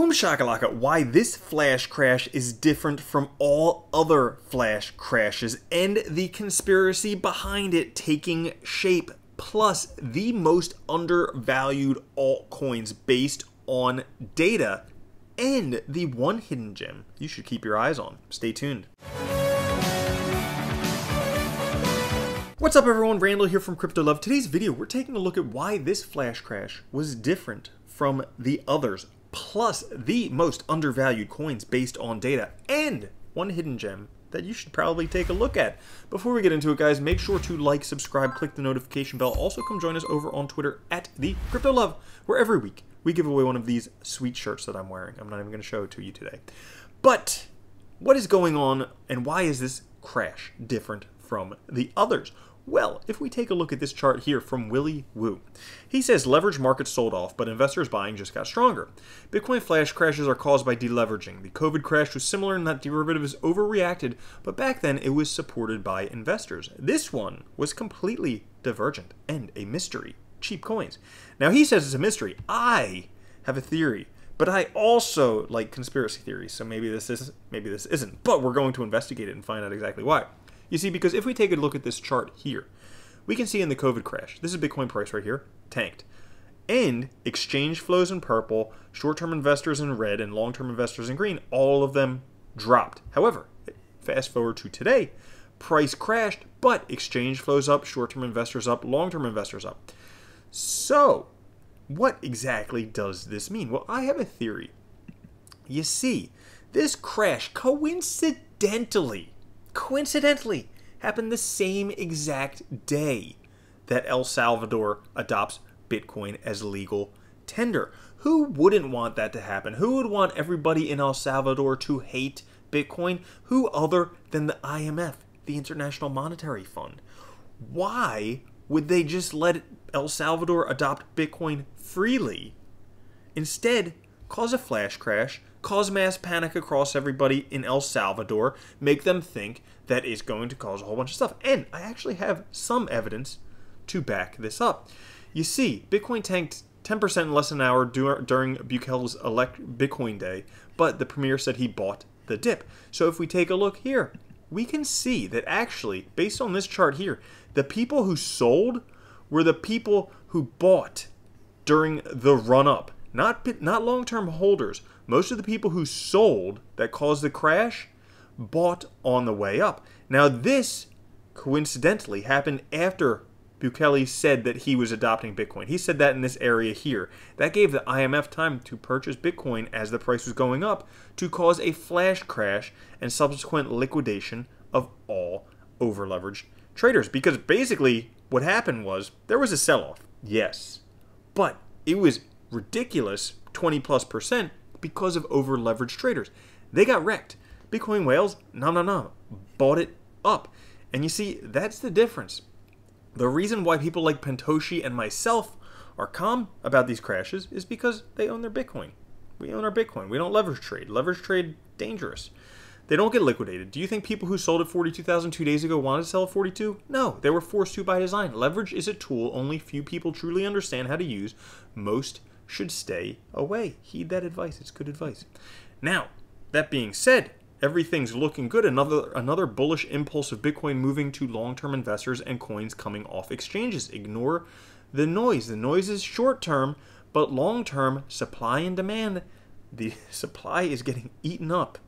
Boom shakalaka, why this flash crash is different from all other flash crashes and the conspiracy behind it taking shape, plus the most undervalued altcoins based on data, and the one hidden gem you should keep your eyes on. Stay tuned. What's up everyone, Randall here from Crypto Love. Today's video, we're taking a look at why this flash crash was different from the others plus the most undervalued coins based on data, and one hidden gem that you should probably take a look at. Before we get into it, guys, make sure to like, subscribe, click the notification bell. Also, come join us over on Twitter at the Crypto Love, where every week we give away one of these sweet shirts that I'm wearing. I'm not even going to show it to you today. But what is going on, and why is this crash different from the others? Well, if we take a look at this chart here from Willy Woo, he says leverage markets sold off, but investors buying just got stronger. Bitcoin flash crashes are caused by deleveraging. The COVID crash was similar in that derivatives overreacted, but back then it was supported by investors. This one was completely divergent and a mystery. Cheap coins. Now he says it's a mystery. I have a theory but I also like conspiracy theories, so maybe this is maybe this isn't. But we're going to investigate it and find out exactly why. You see, because if we take a look at this chart here, we can see in the COVID crash, this is Bitcoin price right here, tanked. And exchange flows in purple, short-term investors in red, and long-term investors in green, all of them dropped. However, fast forward to today, price crashed, but exchange flows up, short-term investors up, long-term investors up. So, what exactly does this mean? Well, I have a theory. You see, this crash coincidentally coincidentally happened the same exact day that El Salvador adopts Bitcoin as legal tender. Who wouldn't want that to happen? Who would want everybody in El Salvador to hate Bitcoin? Who other than the IMF, the International Monetary Fund? Why would they just let El Salvador adopt Bitcoin freely? Instead, cause a flash crash, cause mass panic across everybody in El Salvador, make them think that is going to cause a whole bunch of stuff. And I actually have some evidence to back this up. You see, Bitcoin tanked 10% in less than an hour during elect Bitcoin day, but the premier said he bought the dip. So if we take a look here, we can see that actually, based on this chart here, the people who sold were the people who bought during the run up not not long-term holders. Most of the people who sold that caused the crash bought on the way up. Now this coincidentally happened after Bukele said that he was adopting Bitcoin. He said that in this area here. That gave the IMF time to purchase Bitcoin as the price was going up to cause a flash crash and subsequent liquidation of all over-leveraged traders because basically what happened was there was a sell-off. Yes. But it was ridiculous 20 plus percent because of over leveraged traders. They got wrecked. Bitcoin whales, no, no, no, bought it up. And you see, that's the difference. The reason why people like Pentoshi and myself are calm about these crashes is because they own their Bitcoin. We own our Bitcoin. We don't leverage trade. Leverage trade, dangerous. They don't get liquidated. Do you think people who sold at 42,000 two days ago wanted to sell at 42? No, they were forced to by design. Leverage is a tool only few people truly understand how to use. Most should stay away. Heed that advice. It's good advice. Now, that being said, everything's looking good. Another another bullish impulse of Bitcoin moving to long-term investors and coins coming off exchanges. Ignore the noise. The noise is short-term, but long-term supply and demand. The supply is getting eaten up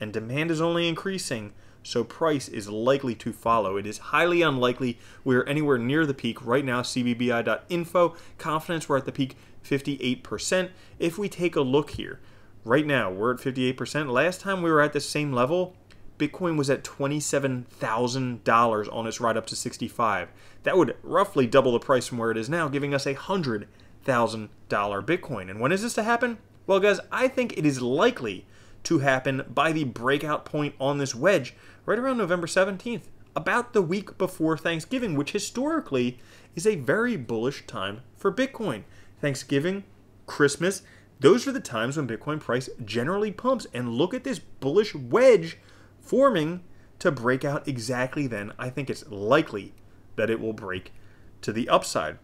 and demand is only increasing so price is likely to follow. It is highly unlikely we are anywhere near the peak. Right now, CBBI.info, confidence we're at the peak 58%. If we take a look here, right now we're at 58%. Last time we were at the same level, Bitcoin was at $27,000 on its ride up to 65. That would roughly double the price from where it is now, giving us a $100,000 Bitcoin. And when is this to happen? Well, guys, I think it is likely to happen by the breakout point on this wedge right around November 17th, about the week before Thanksgiving, which historically is a very bullish time for Bitcoin. Thanksgiving, Christmas, those are the times when Bitcoin price generally pumps. And look at this bullish wedge forming to break out exactly then. I think it's likely that it will break to the upside.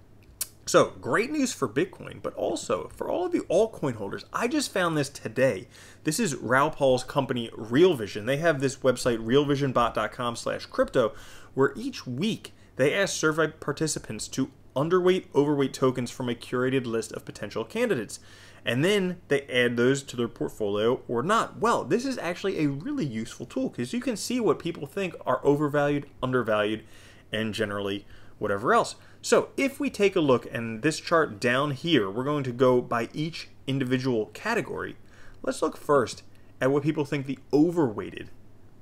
So, great news for Bitcoin, but also for all of you altcoin holders. I just found this today. This is Raoul Pal's company, Real Vision. They have this website, realvisionbot.com slash crypto, where each week they ask survey participants to underweight, overweight tokens from a curated list of potential candidates. And then they add those to their portfolio or not. Well, this is actually a really useful tool because you can see what people think are overvalued, undervalued, and generally whatever else. So if we take a look and this chart down here, we're going to go by each individual category. Let's look first at what people think the overweighted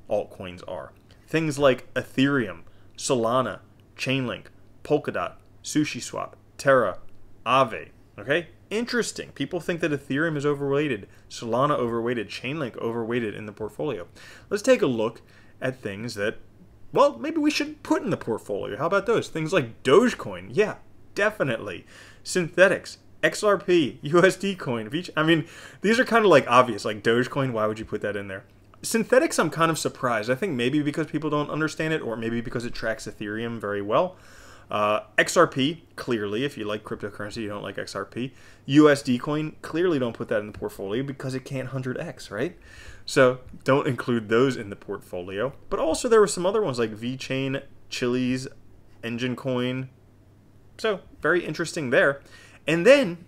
altcoins are. Things like Ethereum, Solana, Chainlink, Polkadot, SushiSwap, Terra, Aave. Okay, interesting. People think that Ethereum is overweighted, Solana overweighted, Chainlink overweighted in the portfolio. Let's take a look at things that well, maybe we should put in the portfolio. How about those? Things like Dogecoin. Yeah, definitely. Synthetix, XRP, USD coin. I mean, these are kind of like obvious, like Dogecoin. Why would you put that in there? Synthetix, I'm kind of surprised. I think maybe because people don't understand it, or maybe because it tracks Ethereum very well. Uh, XRP, clearly, if you like cryptocurrency, you don't like XRP. USD coin, clearly don't put that in the portfolio because it can't 100x, right? So don't include those in the portfolio. But also there were some other ones like VeChain, Chiliz, Enjin Coin. So very interesting there. And then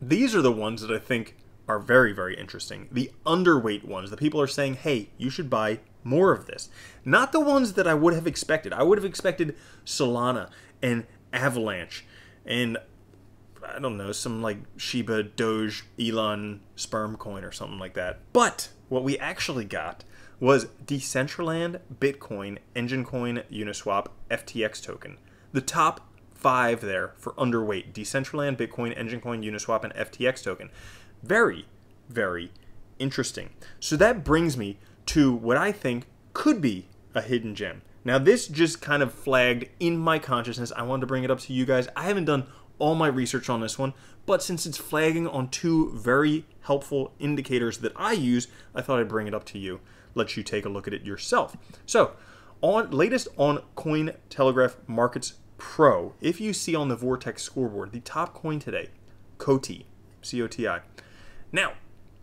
these are the ones that I think are very, very interesting. The underweight ones. The people are saying, hey, you should buy more of this. Not the ones that I would have expected. I would have expected Solana and Avalanche and I don't know, some like Shiba, Doge, Elon, sperm coin or something like that. But what we actually got was Decentraland, Bitcoin, Enjin Coin, Uniswap, FTX token. The top five there for underweight Decentraland, Bitcoin, Enjin Coin, Uniswap, and FTX token. Very, very interesting. So that brings me to what I think could be a hidden gem. Now, this just kind of flagged in my consciousness. I wanted to bring it up to you guys. I haven't done all my research on this one, but since it's flagging on two very helpful indicators that I use, I thought I'd bring it up to you, let you take a look at it yourself. So, on latest on Cointelegraph Markets Pro, if you see on the Vortex scoreboard, the top coin today, COTI, C-O-T-I. Now,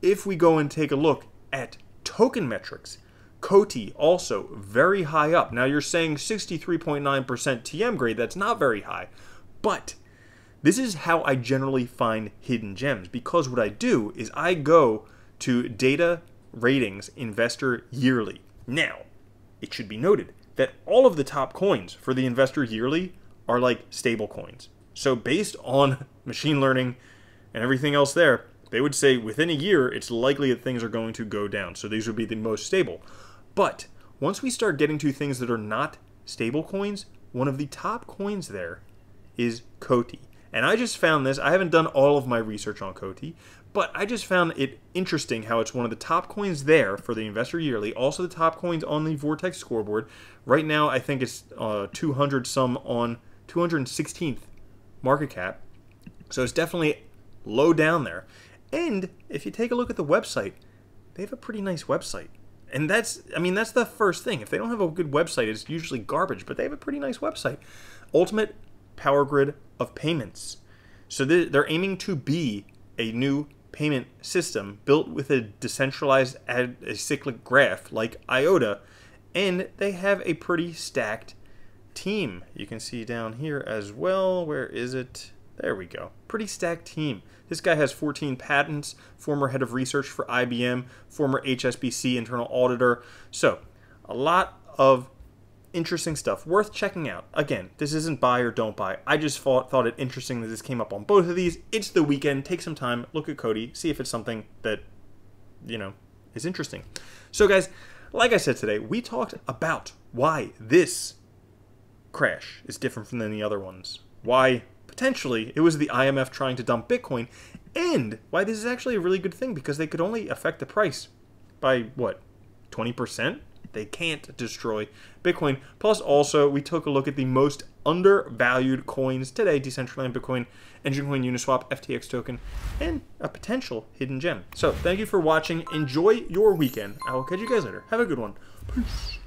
if we go and take a look at token metrics, COTI also very high up. Now you're saying 63.9% TM grade, that's not very high, but this is how I generally find hidden gems because what I do is I go to data ratings investor yearly. Now, it should be noted that all of the top coins for the investor yearly are like stable coins. So based on machine learning and everything else there, they would say within a year it's likely that things are going to go down. So these would be the most stable. But once we start getting to things that are not stable coins, one of the top coins there is COTI. And I just found this, I haven't done all of my research on COTI, but I just found it interesting how it's one of the top coins there for the Investor Yearly, also the top coins on the Vortex scoreboard. Right now, I think it's uh, 200 some on 216th market cap. So it's definitely low down there. And if you take a look at the website, they have a pretty nice website. And that's, I mean, that's the first thing. If they don't have a good website, it's usually garbage, but they have a pretty nice website. Ultimate power grid of payments. So they're aiming to be a new payment system built with a decentralized acyclic graph like IOTA, and they have a pretty stacked team. You can see down here as well. Where is it? There we go. Pretty stacked team. This guy has 14 patents, former head of research for IBM, former HSBC internal auditor. So, a lot of interesting stuff worth checking out. Again, this isn't buy or don't buy. I just thought, thought it interesting that this came up on both of these. It's the weekend. Take some time, look at COTI, see if it's something that, you know, is interesting. So, guys, like I said today, we talked about why this crash is different from the other ones. Why potentially it was the IMF trying to dump Bitcoin, and why this is actually a really good thing because they could only affect the price by what, 20%? They can't destroy Bitcoin. Plus, also, we took a look at the most undervalued coins today Decentraland Bitcoin, Enjin Coin, Uniswap, FTX token, and a potential hidden gem. So, thank you for watching. Enjoy your weekend. I will catch you guys later. Have a good one. Peace.